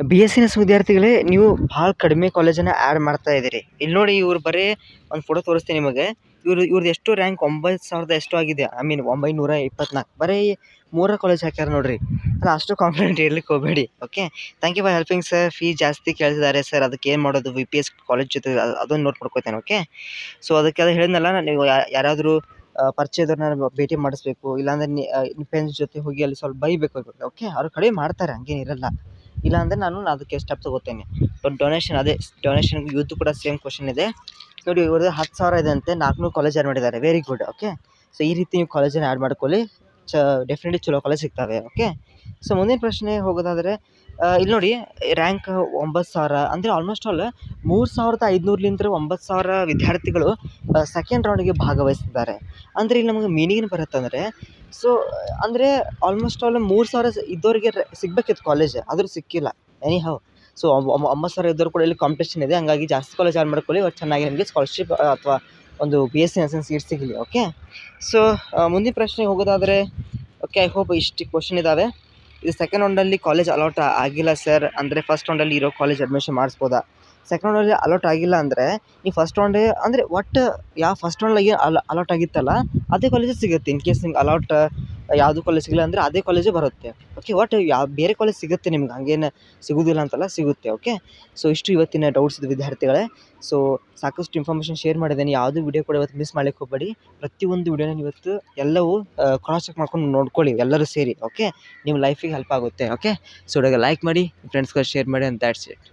B S C S ವಿದ್ಯಾರ್ಥಿಗಳೇ ನೀವು ಭಾಳ ಕಡಿಮೆ ಕಾಲೇಜನ್ನು ಆ್ಯಡ್ ಮಾಡ್ತಾ ಇದ್ದೀರಿ. ಇಲ್ಲಿ ನೋಡಿ, ಇವ್ರು ಬರೀ ಒಂದು ಫೋಟೋ ತೋರಿಸ್ತೀನಿ ನಿಮಗೆ. ಇವರು ಇವ್ರದ್ದು ಎಷ್ಟು ರ್ಯಾಂಕ್ ಒಂಬತ್ತು ಸಾವಿರದ ಎಷ್ಟು ಆಗಿದೆ. ಐ ಮೀನ್ ಒಂಬೈನೂರ ಇಪ್ಪತ್ನಾಲ್ಕು ಬರೀ ಮೂರ ಕಾಲೇಜ್ ಹಾಕ್ಯಾರ ನೋಡ್ರಿ. ಅಲ್ಲ ಅಷ್ಟು ಕಾನ್ಫಿಡೆಂಟ್ ಇರ್ಲಿಕ್ಕೆ ಹೋಗಬೇಡಿ okay thank you for helping sir fee ಜಾಸ್ತಿ ಕೇಳ್ತಿದ್ದಾರೆ ಸರ್ ಅದಕ್ಕೆ ಏನು ಮಾಡೋದು? ವಿ ಪಿ ಎಸ್ ಕಾಲೇಜ್ ಜೊತೆ ಅದು ನೋಟ್ ಮಾಡ್ಕೋತೇನೆ ಓಕೆ ಸೊ ಅದಕ್ಕೆ ಅದು ಹೇಳಿದ್ನಲ್ಲ ನೀವು ಯಾರಾದರೂ ಪರಿಚಯದವ್ರನ್ನ ಭೇಟಿ ಮಾಡಿಸ್ಬೇಕು, ಇಲ್ಲಾಂದ್ರೆ ನಿಮ್ಮ ಫ್ರೆಂಡ್ಸ್ ಜೊತೆ ಹೋಗಿ ಅಲ್ಲಿ ಸ್ವಲ್ಪ ಬೈಬೇಕು ಓಕೆ ಅವ್ರು ಕಡಿಮೆ ಮಾಡ್ತಾರೆ ಹಂಗೇನಿರಲ್ಲ ಇಲ್ಲಾಂದರೆ ನಾನು ಅದಕ್ಕೆ ಸ್ಟೆಪ್ ಬಟ್ ಡೊನೇಷನ್ ಅದೇ ಡೊನೇಷನ್ ಯೂತ್ ಕೂಡ ಸೇಮ್ ಕ್ವಶನ್ ಇದೆ. ನೋಡಿ, ಇವ್ರದ್ದು ಹತ್ತು ಸಾವಿರ ಇದೆ ಅಂತೆ, ನಾಲ್ಕುನೂರು ಕಾಲೇಜ್ ಆ್ಯಡ್ ಮಾಡಿದ್ದಾರೆ. ವೆರಿ ಗುಡ್ ಓಕೆ ಸೊ ಈ ರೀತಿ ನೀವು ಕಾಲೇಜನ್ನು ಆ್ಯಡ್ ಮಾಡ್ಕೊಳ್ಳಿ. ಚ ಡೆಫಿನೆಟ್ಲಿ ಚಲೋ ಕಾಲೇಜ್ ಸಿಗ್ತವೆ ಓಕೆ ಸೊ ಮುಂದಿನ ಪ್ರಶ್ನೆ ಹೋಗೋದಾದರೆ ಇಲ್ಲಿ ನೋಡಿ ರ್ಯಾಂಕ್ ಒಂಬತ್ತು ಸಾವಿರ, ಅಂದರೆ ಆಲ್ಮೋಸ್ಟ್ ಆಲ್ ಮೂರು ಸಾವಿರದ ಐದುನೂರಲಿಂದ ಒಂಬತ್ತು ಸಾವಿರ ವಿದ್ಯಾರ್ಥಿಗಳು ಸೆಕೆಂಡ್ ರೌಂಡಿಗೆ ಭಾಗವಹಿಸಿದ್ದಾರೆ ಅಂದರೆ ಇಲ್ಲಿ ನಮಗೆ ಮೀನಿಂಗ್ ಬರುತ್ತಂದರೆ ಸೊ ಅಂದರೆ ಆಲ್ಮೋಸ್ಟ್ ಆಲ್ ಮೂರು ಸಾವಿರ ಇದ್ದವರಿಗೆ ಸಿಗ್ಬೇಕಿತ್ತು ಕಾಲೇಜ್ ಆದರೂ ಸಿಕ್ಕಿಲ್ಲ ಎನಿ ಹೌ ಸೊ ಒಂಬತ್ತು ಸಾವಿರ ಇದ್ದವ್ರು ಕೂಡ ಇಲ್ಲಿ ಕಾಂಪಿಟೇಷನ್ ಇದೆ, ಹಂಗಾಗಿ ಜಾಸ್ತಿ ಕಾಲೇಜ್ ಆನ್ ಮಾಡ್ಕೊಳ್ಳಿ ಅವ್ರು ಚೆನ್ನಾಗಿ ನಿಮಗೆ ಸ್ಕಾಲರ್ಶಿಪ್ ಅಥವಾ ಒಂದು P S C nursing seat ಸಿಗಲಿ ಓಕೆ ಸೊ ಮುಂದಿನ ಪ್ರಶ್ನೆಗೆ ಹೋಗೋದಾದರೆ ಓಕೆ ಐ ಹೋಪ್ ಇಷ್ಟು ಕ್ವಶನ್ ಇದ್ದಾವೆ ಇದು ಸೆಕೆಂಡ್ ರೌಂಡಲ್ಲಿ ಕಾಲೇಜ್ ಅಲೌಟ್ ಆಗಿಲ್ಲ ಸರ್ ಅಂದರೆ ಫಸ್ಟ್ ರೌಂಡಲ್ಲಿ ಇರೋ ಕಾಲೇಜ್ ಅಡ್ಮಿಷನ್ ಮಾಡಿಸ್ಬೋದಾ? ಸೆಕೆಂಡ್ ರೌಂಡಲ್ಲಿ ಅಲೌಟ್ ಆಗಿಲ್ಲ ಅಂದರೆ, ನೀವು ಫಸ್ಟ್ ರೌಂಡೇ ಅಂದರೆ ಒಟ್ಟು ಯಾವ ಫಸ್ಟ್ ರೌಂಡಲ್ಲಿ ಅಲ ಅಲಾಟ್ ಆಗಿತ್ತಲ್ಲ, ಅದೇ ಕಾಲೇಜಸ್ ಸಿಗುತ್ತೆ ಇನ್ ಕೇಸ್ ನಿಮ್ಗೆ ಅಲಾಟ್ ಯಾವುದು ಕಾಲೇಜ್ ಸಿಗಲಿಲ್ಲ ಅಂದರೆ ಅದೇ ಕಾಲೇಜೇ ಬರುತ್ತೆ. ಓಕೆ ಒಟ್ಟು ಯಾವ ಬೇರೆ ಕಾಲೇಜ್ ಸಿಗುತ್ತೆ ನಿಮ್ಗೆ, ಹಂಗೇನು ಸಿಗೋದಿಲ್ಲ ಅಂತಲ್ಲ, ಸಿಗುತ್ತೆ ಓಕೆ ಸೊ ಇಷ್ಟು ಇವತ್ತಿನ ಡೌಟ್ಸ್ ಇದು ವಿದ್ಯಾರ್ಥಿಗಳೇ. ಸೊ ಸಾಕಷ್ಟು ಇನ್ಫಾರ್ಮೇಷನ್ ಶೇರ್ ಮಾಡಿದ್ದೇನೆ. ಯಾವುದೂ ವಿಡಿಯೋ ಕೂಡ ಇವತ್ತು ಮಿಸ್ ಮಾಡಲಿಕ್ಕೆ ಹೋಗಬೇಡಿ. ಪ್ರತಿಯೊಂದು ವಿಡಿಯೋನ ಇವತ್ತು ಎಲ್ಲವೂ ಕ್ರಾಸ್ ಚೆಕ್ ಮಾಡ್ಕೊಂಡು ನೋಡ್ಕೊಳ್ಳಿ, ಎಲ್ಲರೂ ಸೇರಿ ಓಕೆ ನಿಮ್ಮ ಲೈಫಿಗೆ ಹೆಲ್ಪ್ ಆಗುತ್ತೆ ಓಕೆ ಸೊ ಇವಾಗ ಲೈಕ್ ಮಾಡಿ ಫ್ರೆಂಡ್ಸ್ಗಳು ಶೇರ್ ಮಾಡಿ ಅಂತ ದ್ಯಾಟ್ಸ್ ಇಟ್